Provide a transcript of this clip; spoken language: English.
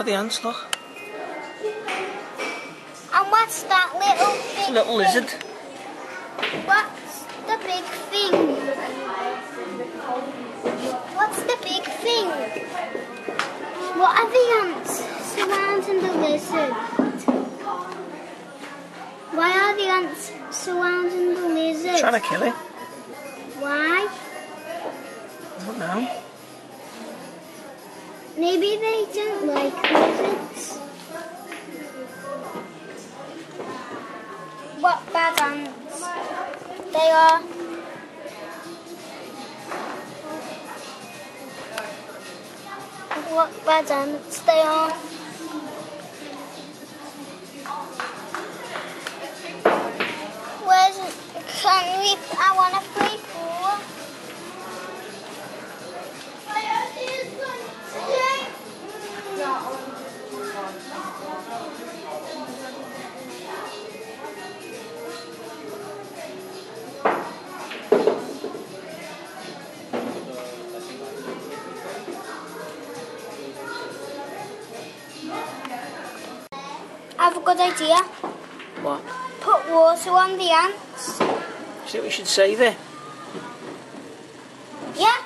Look at the ants, look. And what's that little It's a little thing? lizard. What's the big thing? What's the big thing? What are the ants surrounding the lizard? Why are the ants surrounding the lizard? Trying to kill it. Why? I don't know. Maybe they don't like lizards. What bad ants? They are. What bad ants they are. Where's can we? I want to play have a good idea. What? Put water on the ants. Is that what we should say there? Yeah.